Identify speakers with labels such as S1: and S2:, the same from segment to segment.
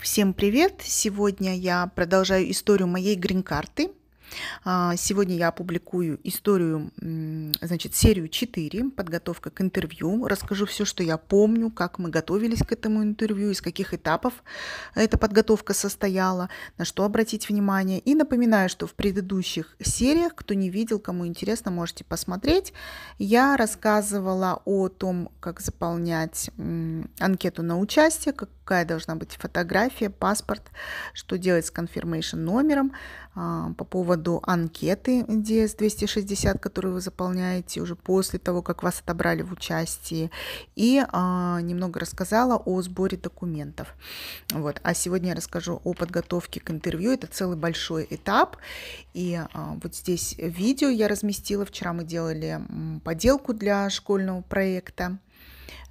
S1: Всем привет! Сегодня я продолжаю историю моей грин-карты. А, сегодня я опубликую историю, значит, серию 4, подготовка к интервью. Расскажу все, что я помню, как мы готовились к этому интервью, из каких этапов эта подготовка состояла, на что обратить внимание. И напоминаю, что в предыдущих сериях, кто не видел, кому интересно, можете посмотреть. Я рассказывала о том, как заполнять анкету на участие, какая должна быть фотография, паспорт, что делать с confirmation номером, а, по поводу анкеты DS-260, которую вы заполняете уже после того, как вас отобрали в участии, и а, немного рассказала о сборе документов. Вот. А сегодня я расскажу о подготовке к интервью. Это целый большой этап. И а, вот здесь видео я разместила. Вчера мы делали поделку для школьного проекта.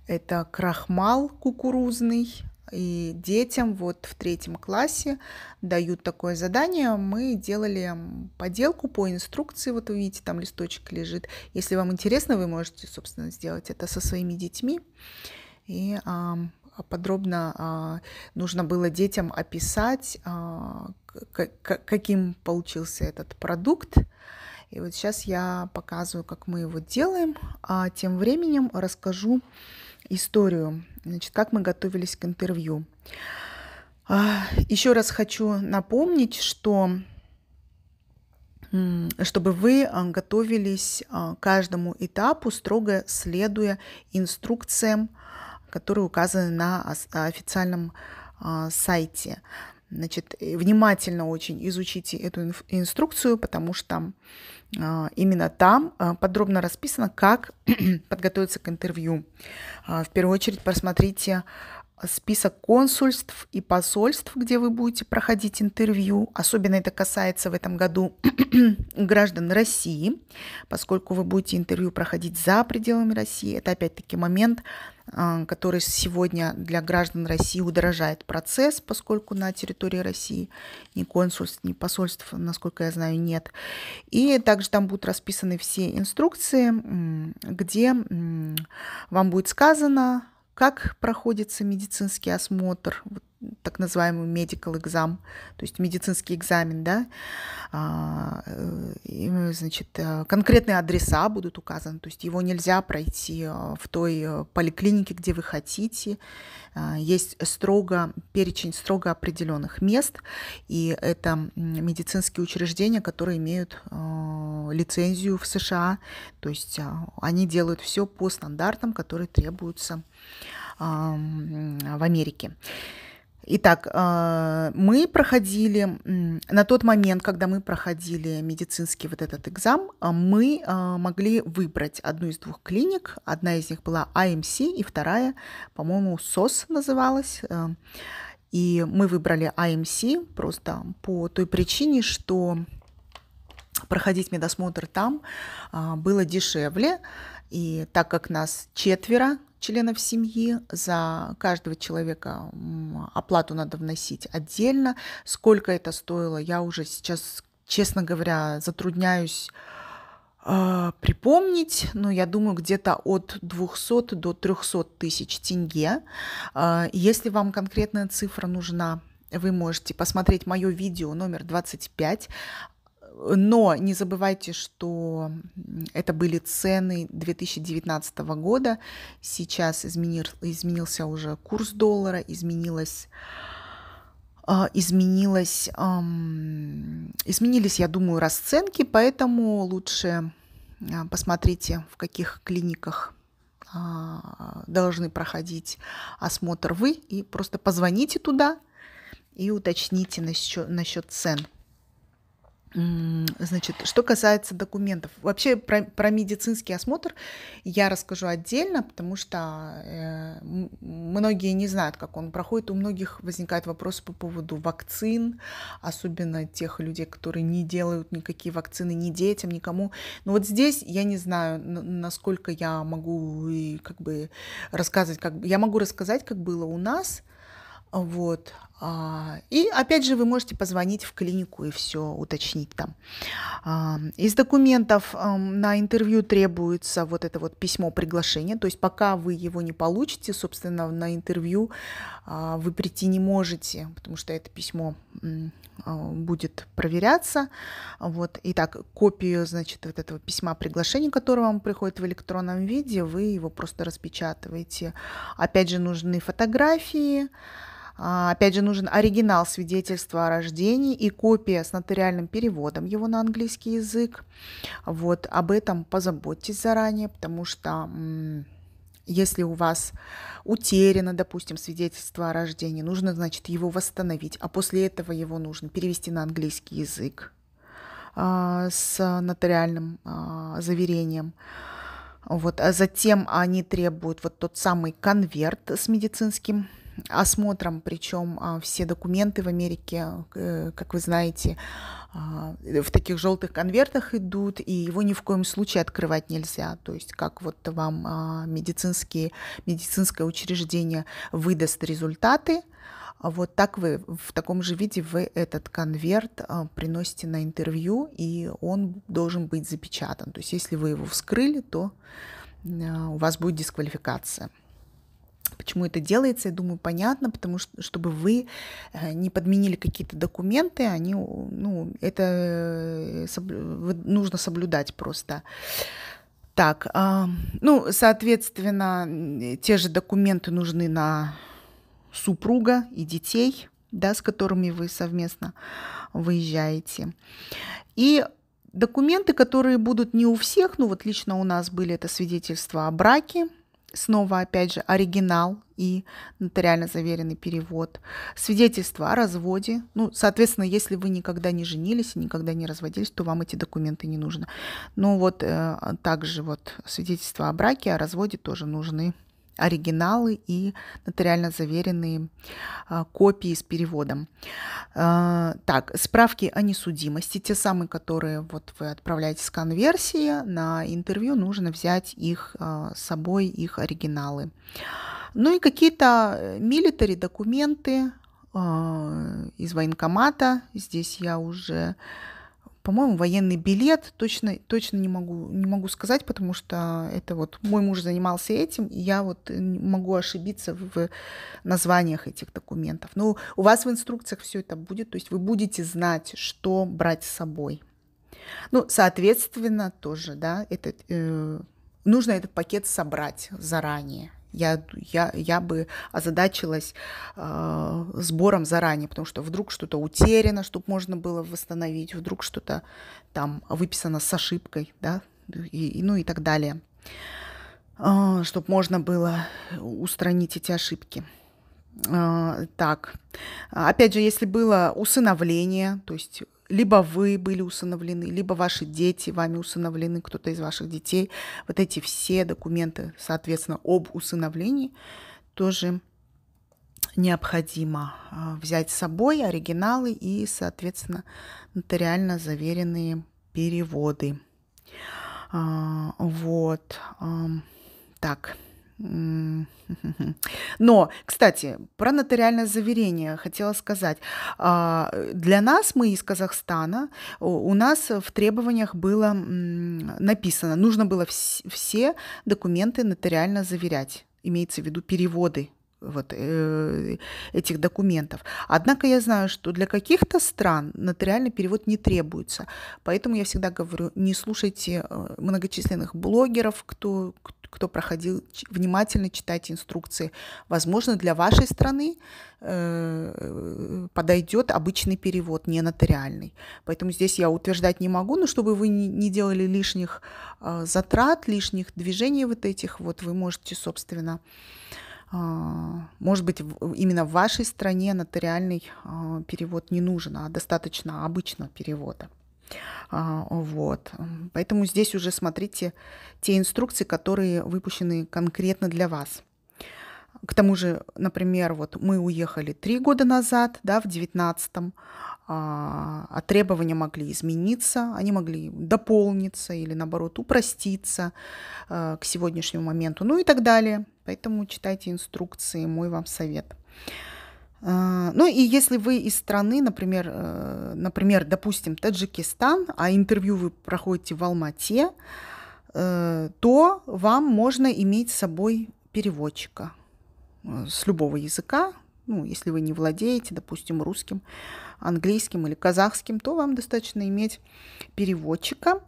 S1: Это крахмал кукурузный, и детям вот в третьем классе дают такое задание. Мы делали поделку по инструкции. Вот вы видите, там листочек лежит. Если вам интересно, вы можете, собственно, сделать это со своими детьми. И а, подробно а, нужно было детям описать, а, каким получился этот продукт. И вот сейчас я показываю, как мы его делаем, а тем временем расскажу историю, значит, как мы готовились к интервью. А, Еще раз хочу напомнить, что чтобы вы а, готовились а, к каждому этапу, строго следуя инструкциям, которые указаны на официальном сайте. Значит, внимательно очень изучите эту инструкцию, потому что а, именно там а, подробно расписано, как подготовиться к интервью. А, в первую очередь посмотрите список консульств и посольств, где вы будете проходить интервью. Особенно это касается в этом году граждан России, поскольку вы будете интервью проходить за пределами России. Это опять-таки момент, а, который сегодня для граждан России удорожает процесс, поскольку на территории России ни консульств, ни посольств, насколько я знаю, нет. И также там будут расписаны все инструкции, где вам будет сказано, как проходится медицинский осмотр, вот, так называемый medical exam, то есть медицинский экзамен, да, а, и, значит, э, конкретные адреса будут указаны, то есть его нельзя пройти э, в той э, поликлинике, где вы хотите, а, есть строго, перечень строго определенных мест, и это медицинские учреждения, которые имеют лицензию в США, то есть они делают все по стандартам, которые требуются в Америке. Итак, а, мы проходили, на тот момент, когда мы проходили медицинский вот этот экзам, а, мы а, могли выбрать одну из двух клиник. Одна из них была AMC, и вторая, по-моему, СОС называлась. И мы выбрали AMC просто по той причине, что проходить медосмотр там было дешевле. И так как нас четверо, членов семьи, за каждого человека оплату надо вносить отдельно. Сколько это стоило, я уже сейчас, честно говоря, затрудняюсь э, припомнить, но я думаю, где-то от 200 до 300 тысяч тенге. Э, если вам конкретная цифра нужна, вы можете посмотреть мое видео номер 25 но не забывайте, что это были цены 2019 года. Сейчас изменил, изменился уже курс доллара, изменилось а, изменилось, изменились, я думаю, расценки, поэтому лучше а, посмотрите, в каких клиниках а, должны проходить осмотр вы, и просто позвоните туда и уточните насчет, насчет цен. Значит, что касается документов, вообще про, про медицинский осмотр я расскажу отдельно, потому что э, многие не знают, как он проходит. У многих возникают вопросы по поводу вакцин, особенно тех людей, которые не делают никакие вакцины ни детям, никому. Но вот здесь я не знаю, насколько я могу как бы рассказывать, как я могу рассказать, как было у нас Вот. А, и опять же, вы можете позвонить в клинику и все уточнить там. А, из документов на интервью требуется вот это вот письмо приглашения. То есть пока вы его не получите, собственно, на интервью а, вы прийти не можете, потому что это письмо будет проверяться. Вот. Итак, копию, значит, вот этого письма приглашения, которое вам приходит в электронном виде, вы его просто распечатываете. Опять же, нужны фотографии, опять же, нужен оригинал свидетельства о рождении и копия с нотариальным переводом его на английский язык. Вот об этом позаботьтесь заранее, потому что если у вас утеряно, допустим, свидетельство о рождении, нужно, значит, его восстановить, а после этого его нужно перевести на английский язык а, с нотариальным а, заверением. Вот, а затем они требуют вот тот самый конверт с медицинским осмотром, причем а, все документы в Америке, э, как вы знаете, а, в таких желтых конвертах идут, и его ни в коем случае открывать нельзя. То есть как вот вам а, медицинские, медицинское учреждение выдаст результаты, вот так вы в таком же виде вы этот конверт приносите на интервью, и он должен быть запечатан. То есть если вы его вскрыли, то у вас будет дисквалификация. Почему это делается, я думаю, понятно, потому что чтобы вы э, не подменили какие-то документы, они, ну, это э, нужно соблюдать просто. Так, а, ну, соответственно, те же документы нужны на супруга и детей, да, с которыми вы совместно выезжаете. И документы, которые будут не у всех, ну вот лично у нас были это свидетельства о браке, Снова, опять же, оригинал и нотариально заверенный перевод. Свидетельство о разводе. Ну, соответственно, если вы никогда не женились и никогда не разводились, то вам эти документы не нужны. Ну вот э, также вот свидетельство о браке, о разводе тоже нужны оригиналы и нотариально заверенные а, копии с переводом. А, так, справки о несудимости, те самые, которые вот вы отправляете с конверсии, на интервью нужно взять их а, с собой, их оригиналы. Ну и какие-то милитари документы из военкомата. Здесь я уже по-моему, военный билет, точно, точно не, могу, не могу сказать, потому что это вот мой муж занимался этим, и я вот могу ошибиться в названиях этих документов. Но у вас в инструкциях все это будет, то есть вы будете знать, что брать с собой. Ну, соответственно, тоже, да, этот, э, нужно этот пакет собрать заранее. Я, я, я бы озадачилась э, сбором заранее, потому что вдруг что-то утеряно, чтобы можно было восстановить, вдруг что-то там выписано с ошибкой, да, и, ну и так далее, э, чтобы можно было устранить эти ошибки. Э, так, опять же, если было усыновление, то есть либо вы были усыновлены, либо ваши дети вами усыновлены, кто-то из ваших детей. Вот эти все документы, соответственно, об усыновлении тоже необходимо а, взять с собой оригиналы и, соответственно, нотариально заверенные переводы. А, вот. Так. Но, кстати, про нотариальное заверение хотела сказать. А, для нас, мы из Казахстана, у нас в требованиях было написано, нужно было все документы нотариально заверять. Имеется в виду переводы вот, э, этих документов. Однако я знаю, что для каких-то стран нотариальный перевод не требуется. Поэтому я всегда говорю, не слушайте э, многочисленных блогеров, кто, кто проходил, внимательно читайте инструкции. Возможно, для вашей страны э, подойдет обычный перевод, не нотариальный. Поэтому здесь я утверждать не могу, но чтобы вы не, делали лишних э, затрат, лишних движений вот этих, вот вы можете, собственно, э, может быть, именно в вашей стране нотариальный э, перевод не нужен, а достаточно обычного перевода. А, вот. Поэтому здесь уже смотрите те инструкции, которые выпущены конкретно для вас. К тому же, например, вот мы уехали три года назад, да, в девятнадцатом, а, а требования могли измениться, они могли дополниться или, наоборот, упроститься а, к сегодняшнему моменту, ну и так далее. Поэтому читайте инструкции, мой вам совет. А, ну и если вы из страны, например, э, например, допустим, Таджикистан, а интервью вы проходите в Алмате, э, то вам можно иметь с собой переводчика э, с любого языка. Ну, если вы не владеете, допустим, русским, английским или казахским, то вам достаточно иметь переводчика.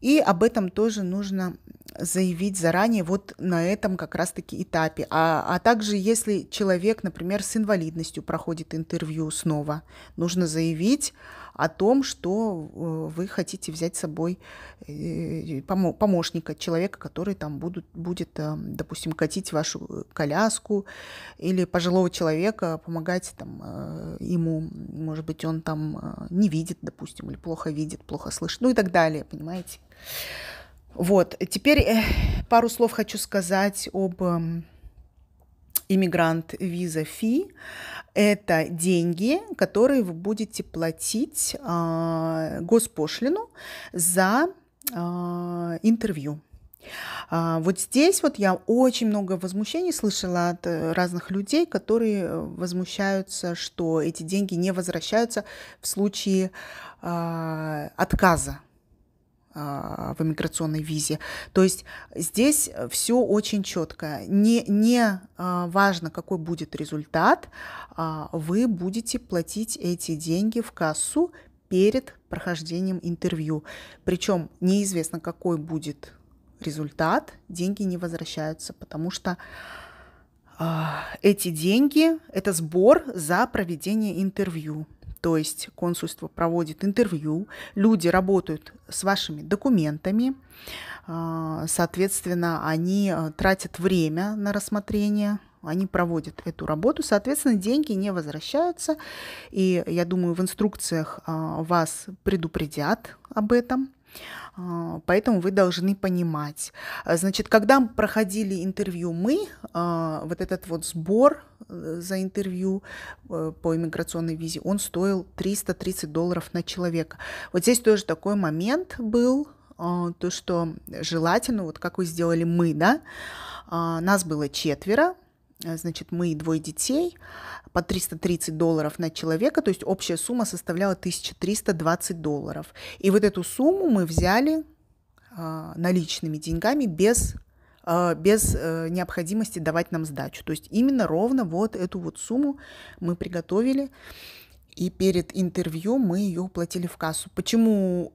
S1: И об этом тоже нужно заявить заранее вот на этом как раз-таки этапе. А, а также, если человек, например, с инвалидностью проходит интервью снова, нужно заявить о том, что э, вы хотите взять с собой э, помощника, человека, который там будут, будет, э, допустим, катить вашу коляску, или пожилого человека, помогать там, ему, может быть, он там не видит, допустим, или плохо видит, плохо слышит, ну и так далее, понимаете? Вот, теперь пару слов хочу сказать об эм, иммигрант виза фи это деньги, которые вы будете платить э, госпошлину за э, интервью. А, вот здесь вот я очень много возмущений слышала от э, разных людей, которые возмущаются, что эти деньги не возвращаются в случае э, отказа в иммиграционной визе. То есть здесь все очень четко. Не, не а, важно, какой будет результат, а, вы будете платить эти деньги в кассу перед прохождением интервью. Причем неизвестно, какой будет результат, деньги не возвращаются, потому что эти деньги – это сбор за проведение интервью то есть консульство проводит интервью, люди работают с вашими документами, а, соответственно, они а, тратят время на рассмотрение, они проводят эту работу, соответственно, деньги не возвращаются, и я думаю, в инструкциях а, вас предупредят об этом. А, поэтому вы должны понимать. А, значит, когда проходили интервью мы, а, вот этот вот сбор э, за интервью э, по иммиграционной визе, он стоил 330 долларов на человека. Вот здесь тоже такой момент был, то, что желательно, вот как вы сделали мы, да, нас было четверо, значит, мы и двое детей, по 330 долларов на человека, то есть общая сумма составляла 1320 долларов. И вот эту сумму мы взяли э, наличными деньгами без э, без э, необходимости давать нам сдачу. То есть именно ровно вот эту вот сумму мы приготовили, и перед интервью мы ее уплатили в кассу. Почему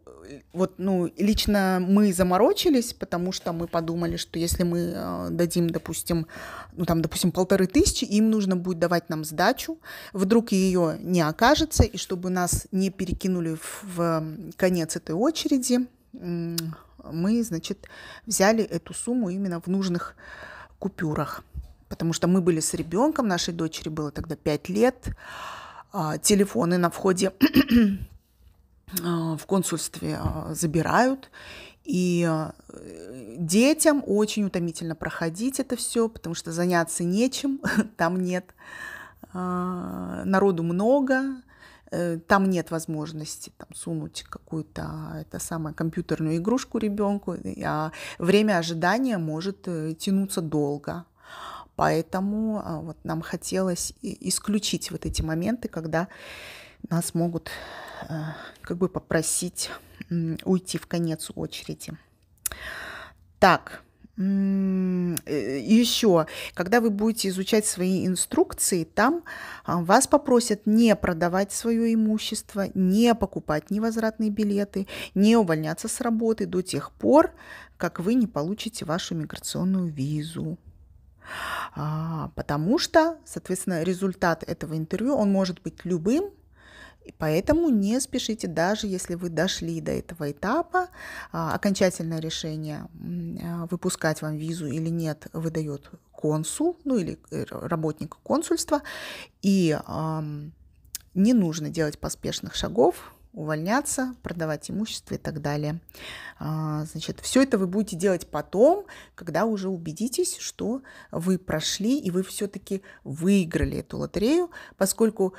S1: вот, ну, лично мы заморочились, потому что мы подумали, что если мы э, дадим, допустим, ну, там, допустим, полторы тысячи, им нужно будет давать нам сдачу, вдруг ее не окажется, и чтобы нас не перекинули в, в конец этой очереди, мы, значит, взяли эту сумму именно в нужных купюрах, потому что мы были с ребенком, нашей дочери было тогда 5 лет, телефоны на входе а, в консульстве а, забирают. И а, детям очень утомительно проходить это все, потому что заняться нечем, там нет народу много, э, там нет возможности там, сунуть какую-то это самое, компьютерную игрушку ребенку, а время ожидания может э, тянуться долго. Поэтому вот нам хотелось исключить вот эти моменты, когда нас могут э, как бы попросить уйти в конец очереди. Так, э, еще, когда вы будете изучать свои инструкции, там а, вас попросят не продавать свое имущество, не покупать невозвратные билеты, не увольняться с работы до тех пор, как вы не получите вашу миграционную визу. А, потому что, соответственно, результат этого интервью, он может быть любым, и поэтому не спешите, даже если вы дошли до этого этапа, а, окончательное решение, а, выпускать вам визу или нет, выдает консул, ну или э, работник консульства, и не нужно делать поспешных шагов, увольняться, продавать имущество и так далее. А, значит, все это вы будете делать потом, когда уже убедитесь, что вы прошли и вы все-таки выиграли эту лотерею, поскольку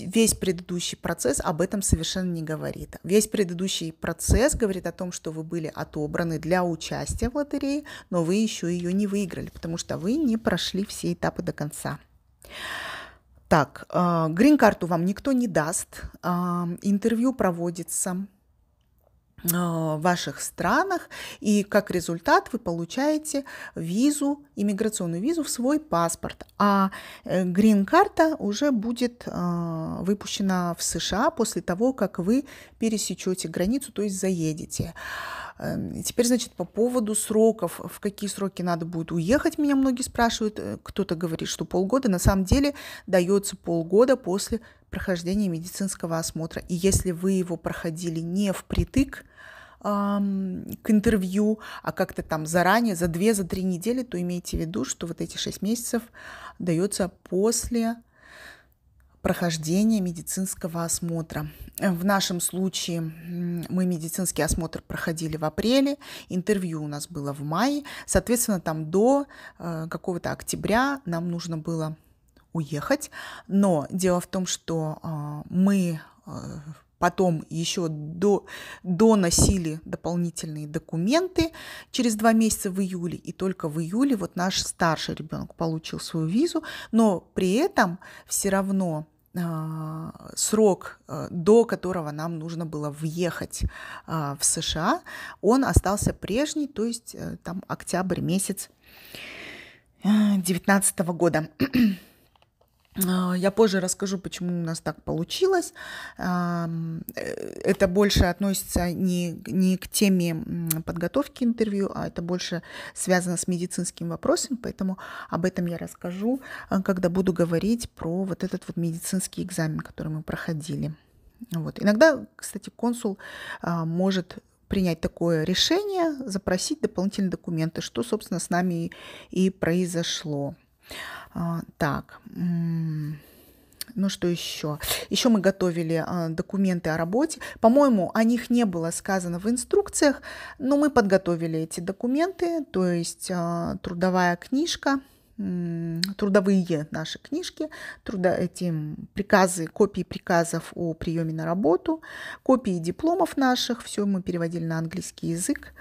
S1: весь предыдущий процесс об этом совершенно не говорит. Весь предыдущий процесс говорит о том, что вы были отобраны для участия в лотерее, но вы еще ее не выиграли, потому что вы не прошли все этапы до конца. Так, грин-карту вам никто не даст. Интервью проводится в ваших странах, и как результат вы получаете визу, иммиграционную визу в свой паспорт, а э, грин-карта уже будет э, выпущена в США после того, как вы пересечете границу, то есть заедете. Эм, теперь, значит, по поводу сроков, в какие сроки надо будет уехать, меня многие спрашивают. Э, кто-то говорит, что полгода. На самом деле дается полгода после прохождения медицинского осмотра. И если вы его проходили не впритык, к интервью, а как-то там заранее, за две, за три недели, то имейте в виду, что вот эти шесть месяцев дается после прохождения медицинского осмотра. В нашем случае мы медицинский осмотр проходили в апреле, интервью у нас было в мае, соответственно, там до э, какого-то октября нам нужно было уехать, но дело в том, что э, мы э, потом еще до, доносили дополнительные документы через два месяца в июле, и только в июле вот наш старший ребенок получил свою визу, но при этом все равно срок, а, до которого нам нужно было въехать а, в США, он остался прежний, то есть э, там октябрь месяц 2019 года. А, я позже расскажу, почему у нас так получилось. Э, это больше относится не, не к теме подготовки интервью, а это больше связано с медицинским вопросом, поэтому об этом я расскажу, а, когда буду говорить про вот этот вот медицинский экзамен, который мы проходили. Вот. Иногда, кстати, консул а, может принять такое решение, запросить дополнительные документы, что, собственно, с нами и произошло. А, так. Ну что еще? Еще мы готовили а, документы о работе. По-моему, о них не было сказано в инструкциях, но мы подготовили эти документы, то есть а, трудовая книжка, трудовые наши книжки, труда, эти приказы, копии приказов о приеме на работу, копии дипломов наших, все мы переводили на английский язык.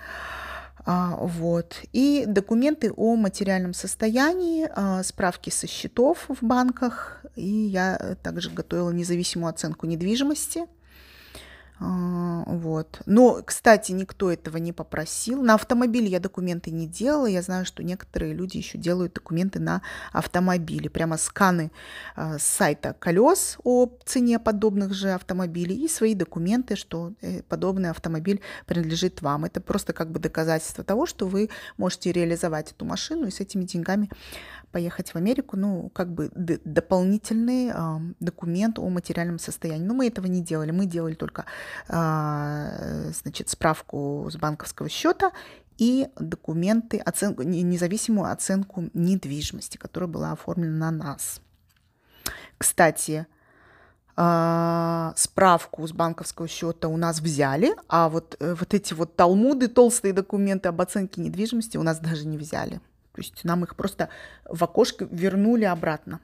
S1: А, вот. И документы о материальном состоянии, а, справки со счетов в банках. И я также готовила независимую оценку недвижимости – вот. Но, кстати, никто этого не попросил. На автомобиле я документы не делала. Я знаю, что некоторые люди еще делают документы на автомобиле. Прямо сканы э, с сайта колес о цене подобных же автомобилей и свои документы, что э, подобный автомобиль принадлежит вам. Это просто как бы доказательство того, что вы можете реализовать эту машину и с этими деньгами поехать в Америку, ну, как бы дополнительный э, документ о материальном состоянии. Но мы этого не делали. Мы делали только, значит, справку с банковского счета и документы, оценку, независимую оценку недвижимости, которая была оформлена на нас. Кстати, э, справку с банковского счета у нас взяли, а вот, э, вот эти вот талмуды, толстые документы об оценке недвижимости у нас даже не взяли. То есть нам их просто в окошко вернули обратно.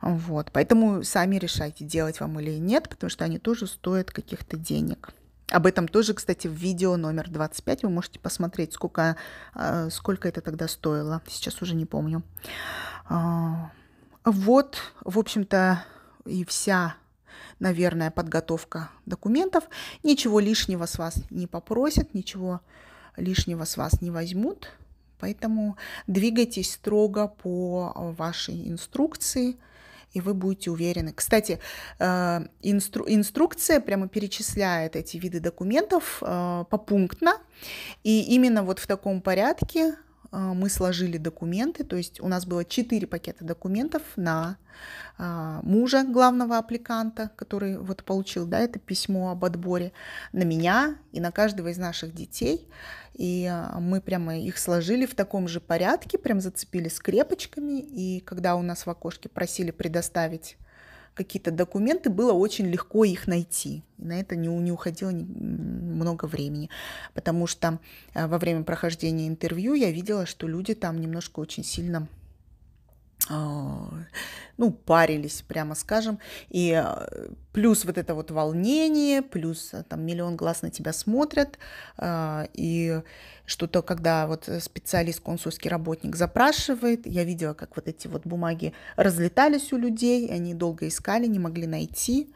S1: Вот. Поэтому сами решайте, делать вам или нет, потому что они тоже стоят каких-то денег. Об этом тоже, кстати, в видео номер 25 вы можете посмотреть, сколько, а, сколько это тогда стоило. Сейчас уже не помню. А, вот, в общем-то, и вся, наверное, подготовка документов. Ничего лишнего с вас не попросят, ничего лишнего с вас не возьмут. Поэтому двигайтесь строго по вашей инструкции, и вы будете уверены. Кстати, э, инстру инструкция прямо перечисляет эти виды документов э, попунктно, и именно вот в таком порядке мы сложили документы, то есть у нас было 4 пакета документов на мужа главного аппликанта, который вот получил, да, это письмо об отборе, на меня и на каждого из наших детей. И а, мы прямо их сложили в таком же порядке, прям зацепили скрепочками. И когда у нас в окошке просили предоставить какие-то документы, было очень легко их найти. И на это не, не уходило много времени, потому что а, во время прохождения интервью я видела, что люди там немножко очень сильно ну, парились, прямо скажем. И э, плюс вот это вот волнение, плюс э, там миллион глаз на тебя смотрят. А, и что-то, когда вот специалист, консульский работник запрашивает, я видела, как вот эти вот бумаги разлетались у людей, они долго искали, не могли найти.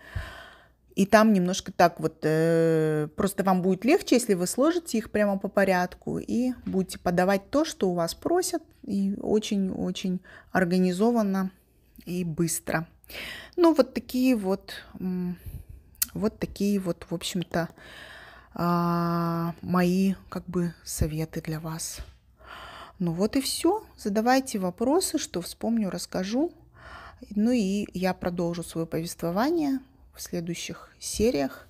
S1: И там немножко так вот, э, просто вам будет легче, если вы сложите их прямо по порядку и будете подавать то, что у вас просят, и очень-очень организованно и быстро. Ну, вот такие вот, вот такие вот, в общем-то, э, мои как бы советы для вас. Ну вот и все. Задавайте вопросы, что вспомню, расскажу. Ну и я продолжу свое повествование в следующих сериях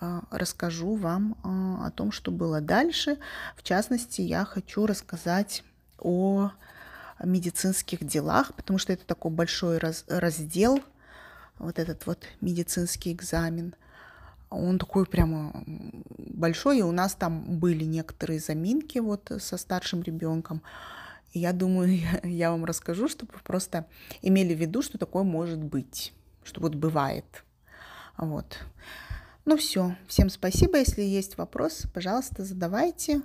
S1: а, расскажу вам а, о том, что было дальше. В частности, я хочу рассказать о медицинских делах, потому что это такой большой раз, раздел, вот этот вот медицинский экзамен. Он такой прямо большой, и у нас там были некоторые заминки вот со старшим ребенком. И я думаю, я, вам расскажу, чтобы вы просто имели в виду, что такое может быть, что вот бывает. Вот. Ну все, всем спасибо. Если есть вопрос, пожалуйста, задавайте.